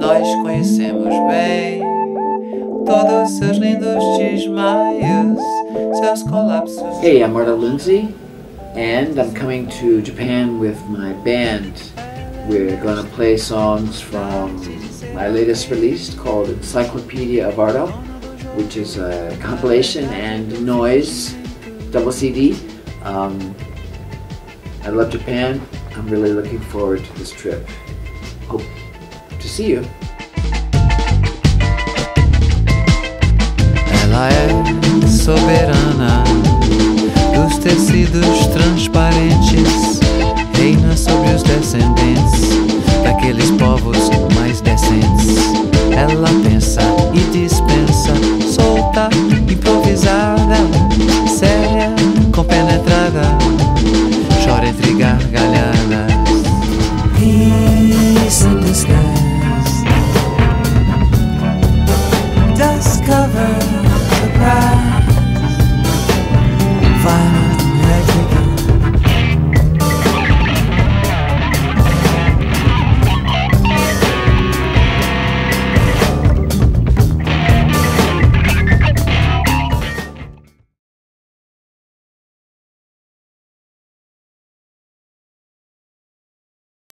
Nós conhecemos bem todos seus lindos desmaios, seus colapsos. Hey, I'm Arto Lindsay, and I'm coming to Japan with my band. We're to play songs from my latest release called Encyclopedia of Arto, which is a compilation and noise double CD. Um, I love Japan. I'm really looking forward to this trip. Hope to see you. Ela é soberana dos tecidos transparentes, reina sobre os descendentes daqueles wasteland